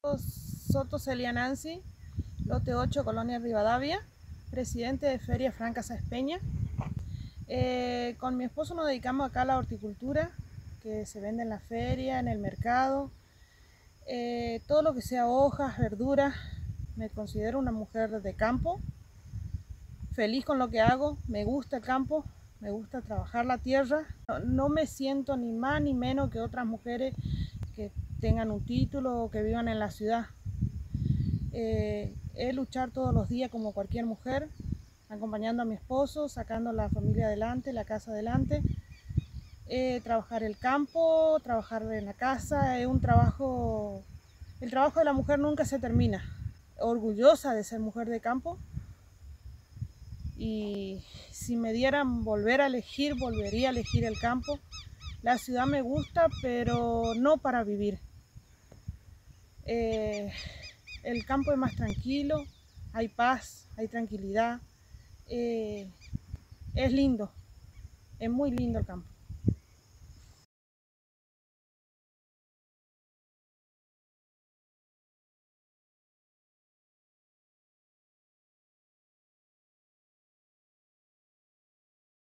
Soto Celia Nancy, lote 8, Colonia Rivadavia, presidente de Feria Franca Espeña. Eh, con mi esposo nos dedicamos acá a la horticultura, que se vende en la feria, en el mercado. Eh, todo lo que sea hojas, verduras, me considero una mujer de campo, feliz con lo que hago, me gusta el campo, me gusta trabajar la tierra. No, me siento ni más ni menos que otras mujeres que tengan un título o que vivan en la ciudad. Eh, es luchar todos los días como cualquier mujer, acompañando a mi esposo, sacando la familia adelante, la casa adelante. Eh, trabajar el campo, trabajar en la casa, es un trabajo, el trabajo de la mujer nunca se termina. Orgullosa de ser mujer de campo y si me dieran volver a elegir, volvería a elegir el campo. La ciudad me gusta, pero no para vivir. Eh, el campo es más tranquilo, hay paz, hay tranquilidad. Eh, es lindo, es muy lindo el campo.